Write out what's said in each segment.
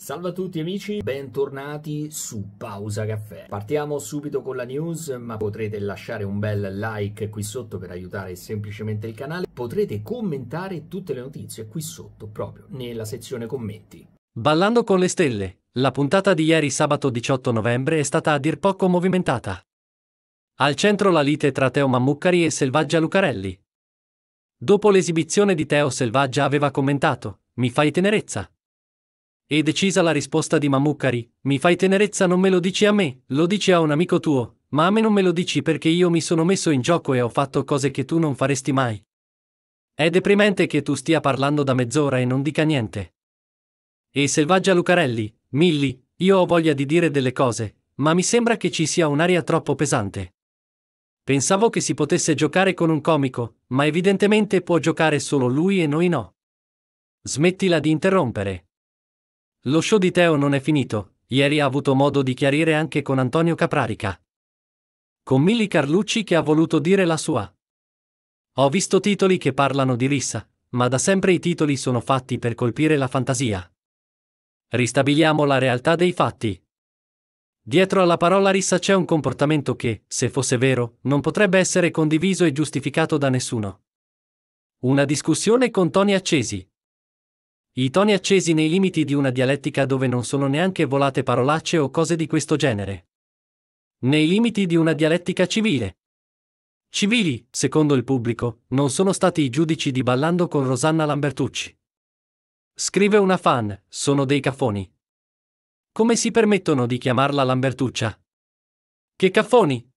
Salve a tutti amici, bentornati su Pausa Caffè. Partiamo subito con la news, ma potrete lasciare un bel like qui sotto per aiutare semplicemente il canale. Potrete commentare tutte le notizie qui sotto, proprio nella sezione commenti. Ballando con le stelle, la puntata di ieri sabato 18 novembre è stata a dir poco movimentata. Al centro la lite tra Teo Mammuccari e Selvaggia Lucarelli. Dopo l'esibizione di Teo Selvaggia aveva commentato, mi fai tenerezza. E decisa la risposta di Mammuccari, mi fai tenerezza non me lo dici a me, lo dici a un amico tuo, ma a me non me lo dici perché io mi sono messo in gioco e ho fatto cose che tu non faresti mai. È deprimente che tu stia parlando da mezz'ora e non dica niente. E Selvaggia Lucarelli, Milli, io ho voglia di dire delle cose, ma mi sembra che ci sia un'aria troppo pesante. Pensavo che si potesse giocare con un comico, ma evidentemente può giocare solo lui e noi no. Smettila di interrompere. Lo show di Teo non è finito, ieri ha avuto modo di chiarire anche con Antonio Caprarica. Con Milli Carlucci che ha voluto dire la sua. Ho visto titoli che parlano di rissa, ma da sempre i titoli sono fatti per colpire la fantasia. Ristabiliamo la realtà dei fatti. Dietro alla parola rissa c'è un comportamento che, se fosse vero, non potrebbe essere condiviso e giustificato da nessuno. Una discussione con toni accesi. I toni accesi nei limiti di una dialettica dove non sono neanche volate parolacce o cose di questo genere. Nei limiti di una dialettica civile. Civili, secondo il pubblico, non sono stati i giudici di Ballando con Rosanna Lambertucci. Scrive una fan, sono dei caffoni. Come si permettono di chiamarla Lambertuccia? Che caffoni!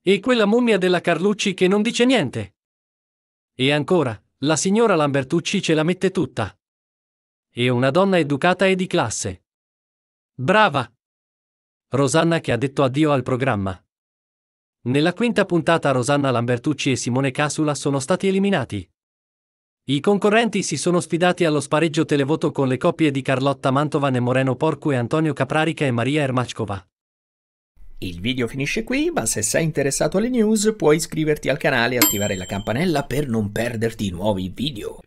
E quella mummia della Carlucci che non dice niente. E ancora, la signora Lambertucci ce la mette tutta. E una donna educata e di classe. Brava! Rosanna che ha detto addio al programma. Nella quinta puntata Rosanna Lambertucci e Simone Casula sono stati eliminati. I concorrenti si sono sfidati allo spareggio televoto con le coppie di Carlotta Mantovan e Moreno Porcu e Antonio Caprarica e Maria Ermackova. Il video finisce qui, ma se sei interessato alle news puoi iscriverti al canale e attivare la campanella per non perderti nuovi video.